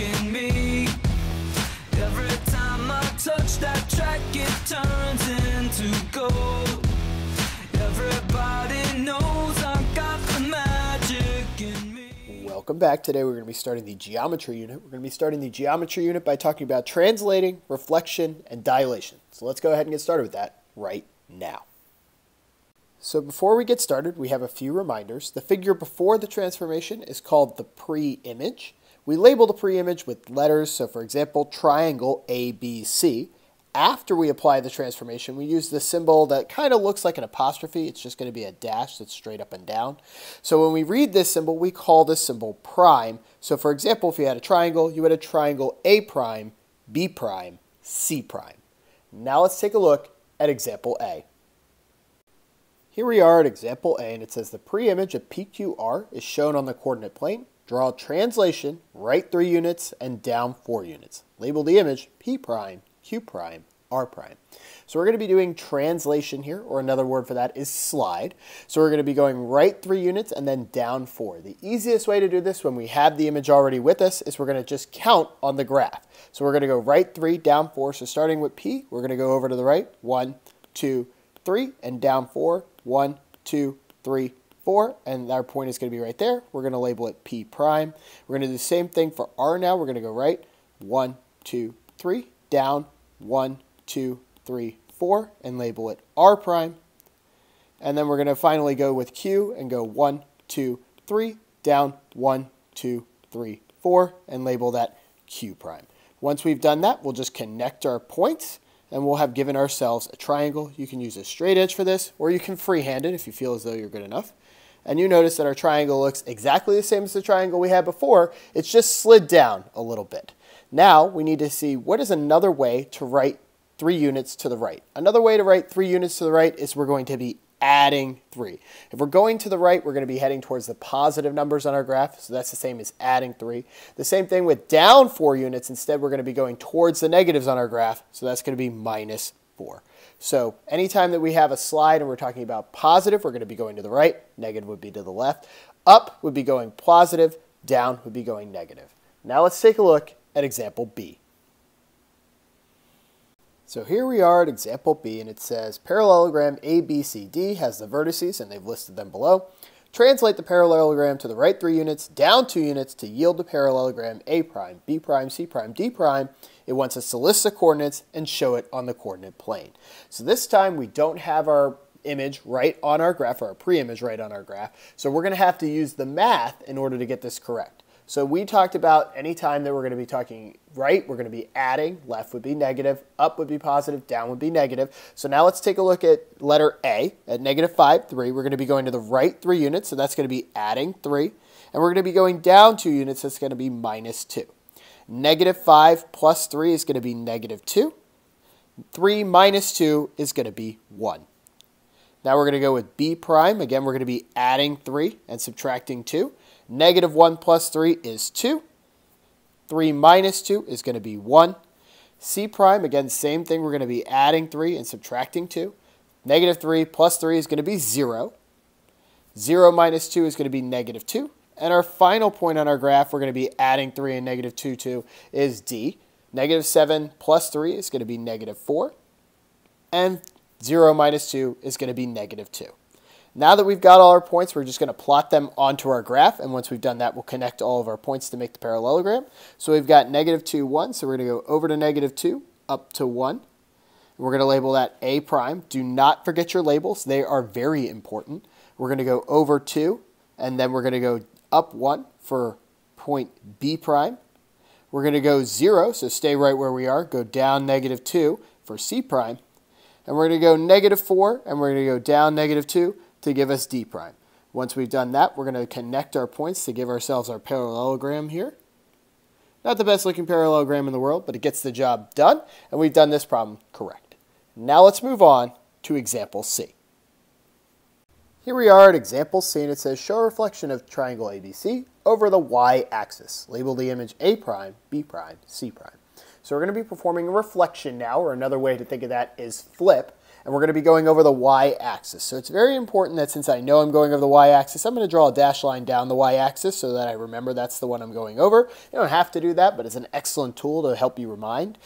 in me. Every time I touch that track, it turns into gold. Everybody knows I got the magic in me. Welcome back. Today we're going to be starting the geometry unit. We're going to be starting the geometry unit by talking about translating, reflection, and dilation. So let's go ahead and get started with that right now. So before we get started, we have a few reminders. The figure before the transformation is called the pre-image. We label the pre-image with letters, so for example, triangle ABC. After we apply the transformation, we use the symbol that kind of looks like an apostrophe. It's just going to be a dash that's straight up and down. So when we read this symbol, we call this symbol prime. So for example, if you had a triangle, you had a triangle A prime, B prime, C prime. Now let's take a look at example A. Here we are at example A, and it says the pre-image of PQR is shown on the coordinate plane. Draw translation, right 3 units, and down 4 units. Label the image P prime, Q prime, R prime. So we're going to be doing translation here, or another word for that is slide. So we're going to be going right 3 units and then down 4. The easiest way to do this when we have the image already with us is we're going to just count on the graph. So we're going to go right 3, down 4. So starting with P, we're going to go over to the right, one, two, three, and down 4, one, two, three, four, and our point is going to be right there. We're going to label it P prime. We're going to do the same thing for R now. We're going to go right, one, two, three, down, one, two, three, four, and label it R prime. And then we're going to finally go with Q and go one, two, three, down, one, two, three, four, and label that Q prime. Once we've done that, we'll just connect our points and we'll have given ourselves a triangle. You can use a straight edge for this, or you can freehand it if you feel as though you're good enough. And you notice that our triangle looks exactly the same as the triangle we had before, it's just slid down a little bit. Now we need to see what is another way to write three units to the right. Another way to write three units to the right is we're going to be adding 3. If we're going to the right, we're going to be heading towards the positive numbers on our graph, so that's the same as adding 3. The same thing with down 4 units. Instead, we're going to be going towards the negatives on our graph, so that's going to be minus 4. So anytime that we have a slide and we're talking about positive, we're going to be going to the right, negative would be to the left, up would be going positive, down would be going negative. Now let's take a look at example B. So here we are at example B, and it says parallelogram ABCD has the vertices, and they've listed them below. Translate the parallelogram to the right three units, down two units to yield the parallelogram A prime, B prime, C prime, D prime. It wants us to list the coordinates and show it on the coordinate plane. So this time we don't have our image right on our graph, or our pre-image right on our graph. So we're going to have to use the math in order to get this correct. So we talked about any time that we're going to be talking right, we're going to be adding. Left would be negative, up would be positive, down would be negative. So now let's take a look at letter A at negative 5, 3. We're going to be going to the right 3 units, so that's going to be adding 3. And we're going to be going down 2 units, that's going to be minus 2. Negative 5 plus 3 is going to be negative 2. 3 minus 2 is going to be 1. Now we're going to go with B prime. Again, we're going to be adding 3 and subtracting 2. Negative 1 plus 3 is 2. 3 minus 2 is going to be 1. C prime, again, same thing. We're going to be adding 3 and subtracting 2. Negative 3 plus 3 is going to be 0. 0 minus 2 is going to be negative 2. And our final point on our graph, we're going to be adding 3 and negative 2 to, is D. Negative 7 plus 3 is going to be negative 4. And 0 minus 2 is going to be negative 2. Now that we've got all our points, we're just going to plot them onto our graph. And once we've done that, we'll connect all of our points to make the parallelogram. So we've got negative 2, 1. So we're going to go over to negative 2, up to 1. And we're going to label that A prime. Do not forget your labels. They are very important. We're going to go over 2, and then we're going to go up 1 for point B prime. We're going to go 0, so stay right where we are. Go down negative 2 for C prime. And we're going to go negative 4, and we're going to go down negative 2 to give us d prime. Once we've done that, we're going to connect our points to give ourselves our parallelogram here. Not the best looking parallelogram in the world, but it gets the job done, and we've done this problem correct. Now let's move on to example C. Here we are at example and it says show reflection of triangle ABC over the y-axis. Label the image A prime, B prime, C prime. So we're going to be performing a reflection now, or another way to think of that is flip. and we're going to be going over the y-axis. So it's very important that since I know I'm going over the y-axis, I'm going to draw a dash line down the y-axis so that I remember that's the one I'm going over. You don't have to do that, but it's an excellent tool to help you remind.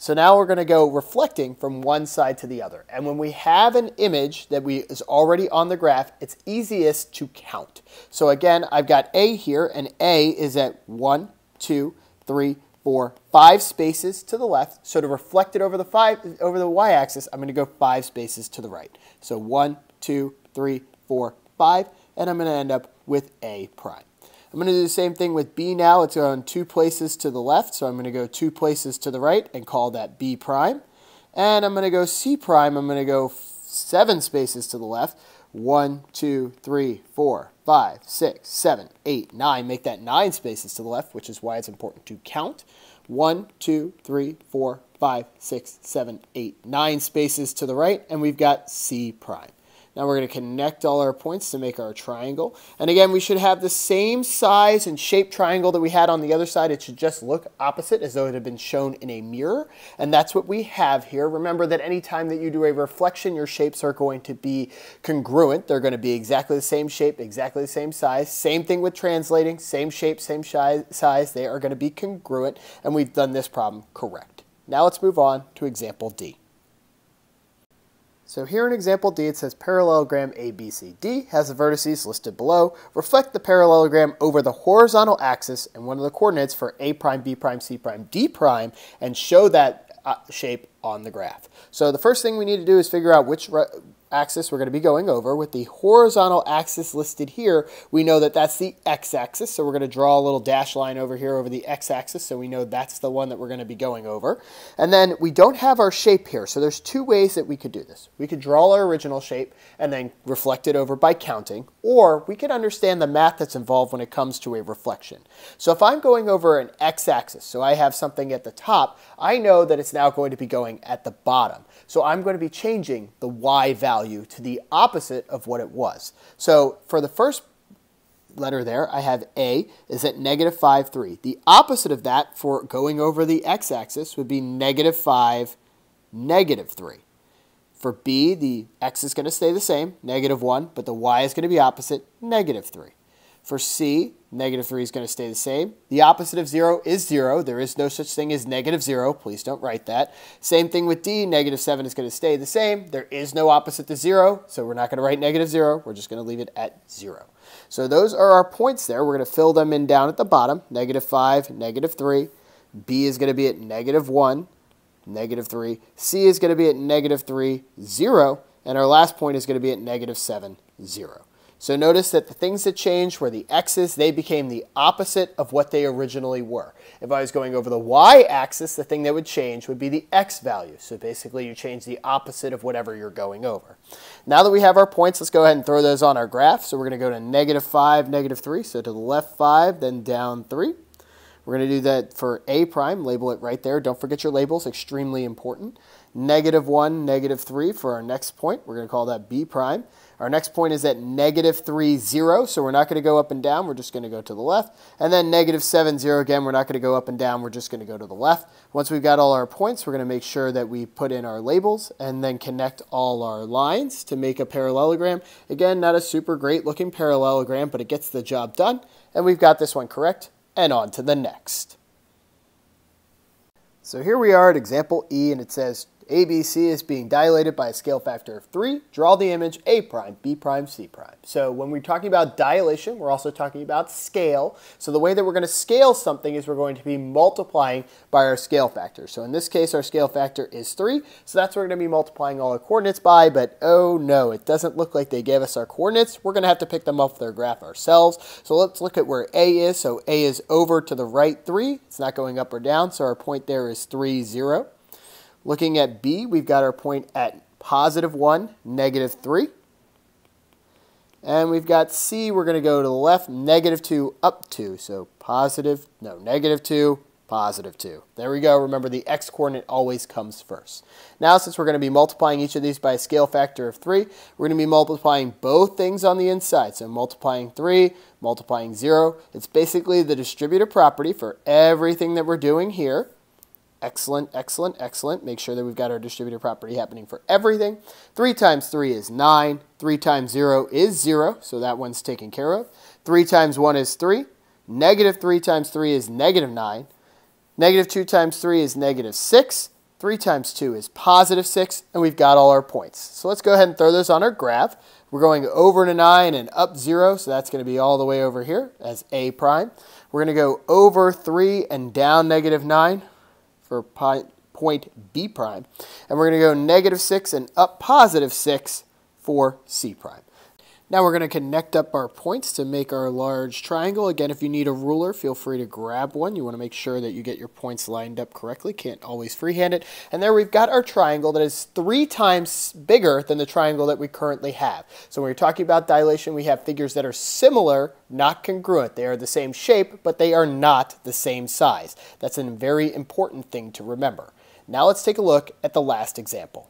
So now we're going to go reflecting from one side to the other. And when we have an image that we is already on the graph, it's easiest to count. So again, I've got A here, and A is at one, two, three, four, five spaces to the left. So to reflect it over the five over the y-axis, I'm going to go five spaces to the right. So one, two, three, four, five, and I'm going to end up with A prime. I'm going to do the same thing with B now. It's going two places to the left, so I'm going to go two places to the right and call that B prime. And I'm going to go C prime. I'm going to go seven spaces to the left. One, two, three, four, five, six, seven, eight, nine. Make that nine spaces to the left, which is why it's important to count. One, two, three, four, five, six, seven, eight, nine spaces to the right, and we've got C prime. Now we're going to connect all our points to make our triangle. And again, we should have the same size and shape triangle that we had on the other side. It should just look opposite as though it had been shown in a mirror. And that's what we have here. Remember that anytime that you do a reflection, your shapes are going to be congruent. They're going to be exactly the same shape, exactly the same size. Same thing with translating, same shape, same size. They are going to be congruent. And we've done this problem correct. Now let's move on to example D. So here in example D, it says parallelogram ABCD has the vertices listed below. Reflect the parallelogram over the horizontal axis and one of the coordinates for A prime, B prime, C prime, D prime, and show that uh, shape on the graph. So the first thing we need to do is figure out which axis we're going to be going over. With the horizontal axis listed here, we know that that's the x-axis, so we're going to draw a little dash line over here over the x-axis, so we know that's the one that we're going to be going over. And then we don't have our shape here, so there's two ways that we could do this. We could draw our original shape and then reflect it over by counting, or we could understand the math that's involved when it comes to a reflection. So if I'm going over an x-axis, so I have something at the top, I know that it's now going to be going at the bottom. So I'm going to be changing the y value to the opposite of what it was. So for the first letter there, I have A is at negative 5, 3. The opposite of that for going over the x-axis would be negative 5, negative 3. For B, the x is going to stay the same, negative 1, but the y is going to be opposite, negative 3. For C, negative 3 is going to stay the same. The opposite of 0 is 0. There is no such thing as negative 0. Please don't write that. Same thing with D. Negative 7 is going to stay the same. There is no opposite to 0, so we're not going to write negative 0. We're just going to leave it at 0. So those are our points there. We're going to fill them in down at the bottom. Negative 5, negative 3. B is going to be at negative 1, negative 3. C is going to be at negative 3, 0. And our last point is going to be at negative 7, 0. So notice that the things that changed were the x's. They became the opposite of what they originally were. If I was going over the y-axis, the thing that would change would be the x value. So basically you change the opposite of whatever you're going over. Now that we have our points, let's go ahead and throw those on our graph. So we're going to go to negative 5, negative 3. So to the left 5, then down 3. We're going to do that for a prime. Label it right there. Don't forget your labels. Extremely important. Negative 1, negative 3 for our next point. We're going to call that b prime. Our next point is at negative 3, 0, so we're not going to go up and down. We're just going to go to the left. And then negative 7, 0, again, we're not going to go up and down. We're just going to go to the left. Once we've got all our points, we're going to make sure that we put in our labels and then connect all our lines to make a parallelogram. Again, not a super great looking parallelogram, but it gets the job done. And we've got this one correct. And on to the next. So here we are at example E, and it says ABC is being dilated by a scale factor of 3. Draw the image A prime, B prime, C prime. So when we're talking about dilation, we're also talking about scale. So the way that we're going to scale something is we're going to be multiplying by our scale factor. So in this case, our scale factor is 3. So that's what we're going to be multiplying all our coordinates by. But oh no, it doesn't look like they gave us our coordinates. We're going to have to pick them off their graph ourselves. So let's look at where A is. So A is over to the right 3. It's not going up or down. So our point there is 3, 0. Looking at B, we've got our point at positive 1, negative 3. And we've got C, we're going to go to the left, negative 2, up 2. So positive, no, negative 2, positive 2. There we go. Remember, the x-coordinate always comes first. Now, since we're going to be multiplying each of these by a scale factor of 3, we're going to be multiplying both things on the inside. So multiplying 3, multiplying 0. It's basically the distributive property for everything that we're doing here. Excellent, excellent, excellent. Make sure that we've got our distributive property happening for everything. 3 times 3 is 9. 3 times 0 is 0, so that one's taken care of. 3 times 1 is 3. Negative 3 times 3 is negative 9. Negative 2 times 3 is negative 6. 3 times 2 is positive 6, and we've got all our points. So let's go ahead and throw those on our graph. We're going over to 9 and up 0, so that's going to be all the way over here as a prime. We're going to go over 3 and down negative 9 for point B prime. And we're going to go negative 6 and up positive 6 for C prime. Now we're going to connect up our points to make our large triangle. Again, if you need a ruler, feel free to grab one. You want to make sure that you get your points lined up correctly. Can't always freehand it. And there we've got our triangle that is three times bigger than the triangle that we currently have. So when we're talking about dilation, we have figures that are similar, not congruent. They are the same shape, but they are not the same size. That's a very important thing to remember. Now let's take a look at the last example.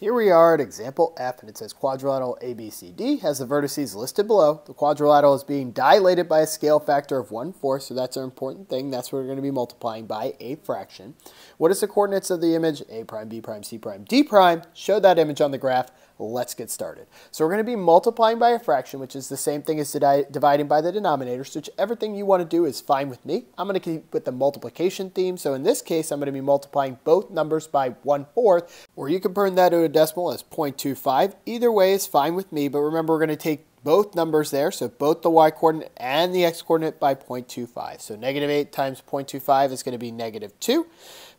Here we are at example F, and it says quadrilateral ABCD has the vertices listed below. The quadrilateral is being dilated by a scale factor of 1 4, so that's an important thing. That's what we're going to be multiplying by a fraction. What is the coordinates of the image? A prime, B prime, C prime, D prime. Show that image on the graph let's get started. So we're going to be multiplying by a fraction, which is the same thing as dividing by the denominator. So everything you want to do is fine with me. I'm going to keep with the multiplication theme. So in this case, I'm going to be multiplying both numbers by 1 fourth, or you can turn that to a decimal as 0.25. Either way is fine with me, but remember we're going to take both numbers there, so both the y coordinate and the x coordinate by 0.25. So negative 8 times 0.25 is going to be negative 2.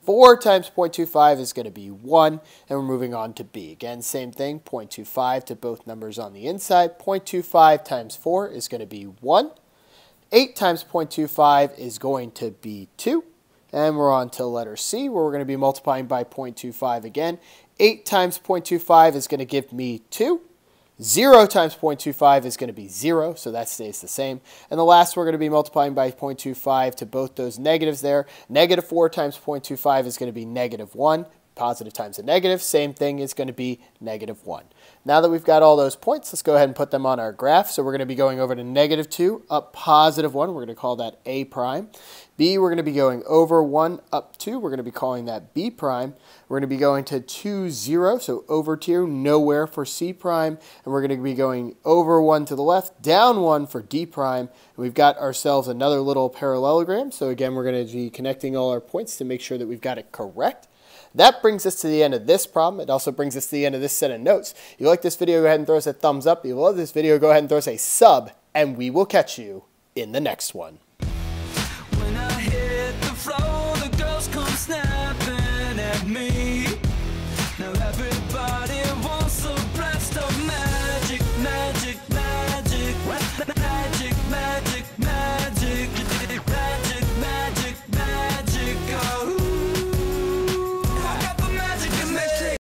4 times 0.25 is going to be 1, and we're moving on to b. Again, same thing, 0.25 to both numbers on the inside. 0.25 times 4 is going to be 1. 8 times 0.25 is going to be 2. And we're on to letter C, where we're going to be multiplying by 0.25 again. 8 times 0.25 is going to give me 2. 0 times 0.25 is going to be 0, so that stays the same. And the last we're going to be multiplying by 0.25 to both those negatives there. Negative 4 times 0.25 is going to be negative 1. Positive times a negative, same thing is going to be negative 1. Now that we've got all those points, let's go ahead and put them on our graph. So we're going to be going over to negative 2, up positive 1. We're going to call that A prime. B, we're going to be going over 1, up 2. We're going to be calling that B prime. We're going to be going to 2, 0, so over 2, nowhere for C prime. And we're going to be going over 1 to the left, down 1 for D prime. And we've got ourselves another little parallelogram. So again, we're going to be connecting all our points to make sure that we've got it correct. That brings us to the end of this problem. It also brings us to the end of this set of notes. If you like this video, go ahead and throw us a thumbs up. If you love this video, go ahead and throw us a sub, and we will catch you in the next one.